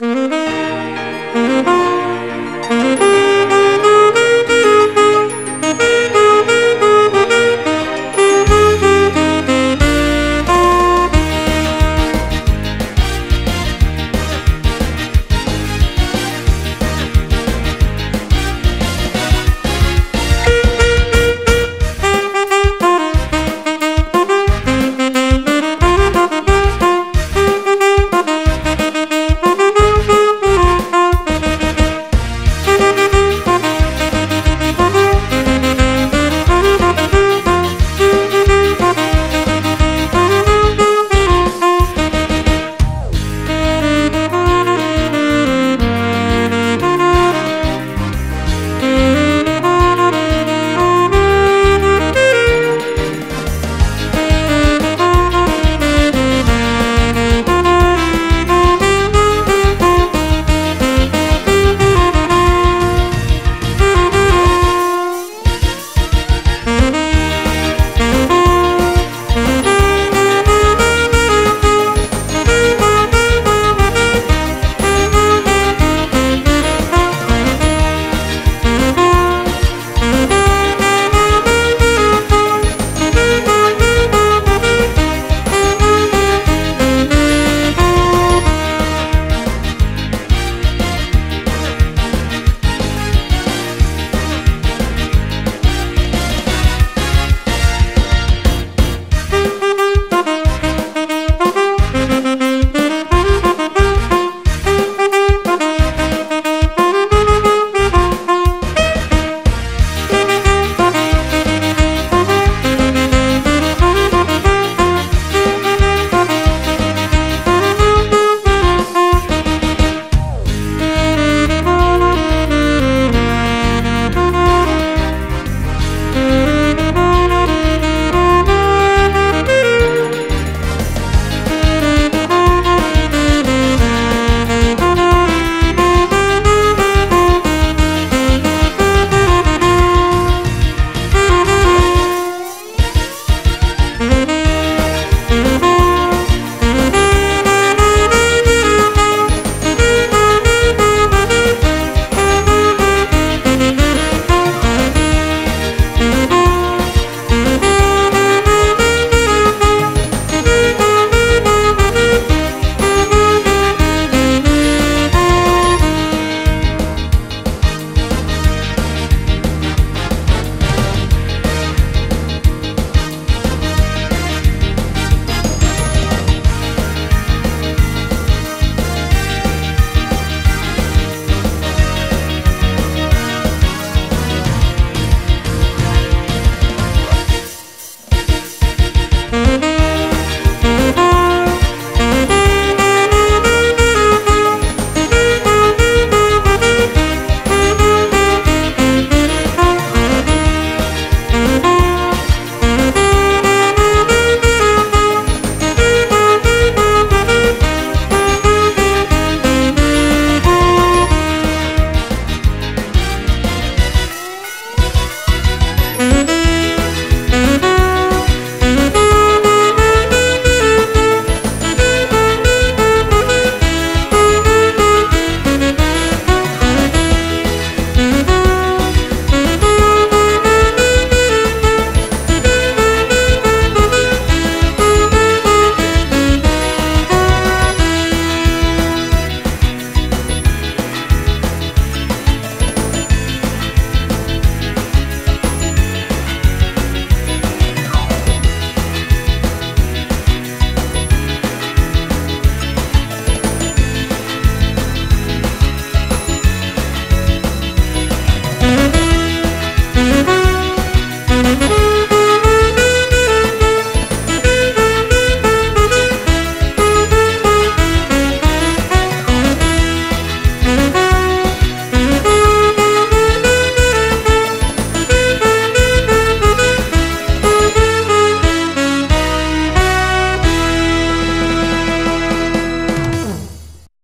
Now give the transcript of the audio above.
Música